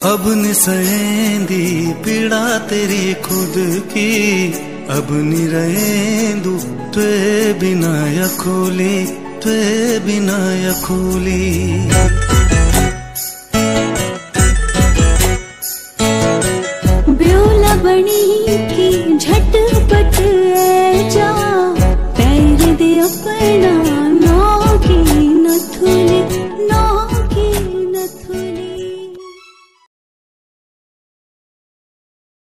अब न सहेंदी पीड़ा तेरी खुद की, अब न रहेंदू त्वे बिना यखोली त्वे बिना यखोली ब्योला बनी